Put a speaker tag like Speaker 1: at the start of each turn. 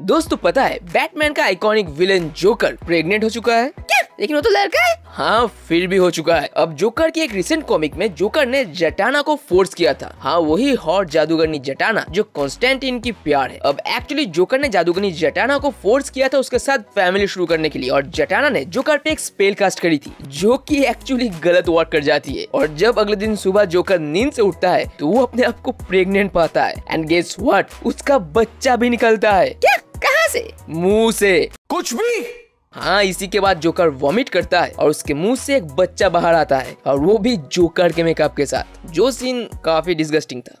Speaker 1: दोस्तों पता है बैटमैन का आइकॉनिक विलेन जोकर प्रेग्नेंट हो चुका है।
Speaker 2: क्या? लेकिन वो तो लड़का है।
Speaker 1: हाँ फिर भी हो चुका है। अब जोकर की एक रिसेंट कॉमिक में जोकर ने जटाना को फोर्स किया था। हाँ वही हॉट जादूगरनी जटाना जो कॉन्स्टेंटिन की प्यार है। अब एक्चुअली जोकर ने जादूगरनी जटाना को फोर्स किया था उसके साथ फैमिली शुरू करने के लिए और जटाना ने जोकर पे एक स्पेल कास्ट करी थी जो की एक्चुअली गलत वर्क कर जाती है। और जब अगले दिन सुबह जोकर नींद से उठता है तो वो अपने आप को प्रेगनेंट पाता है। एंड गेट्स व्हाट उसका बच्चा भी निकलता है।
Speaker 2: क्या? कहाँ से?
Speaker 1: मुँह से।
Speaker 3: कुछ भी।
Speaker 1: हाँ इसी के बाद जोकर वॉमिट करता है और उसके मुँह से एक बच्चा बाहर आता है और वो भी जोकर के मेकअप के साथ। जो सीन काफ़ी डिस्गस्टिंग था।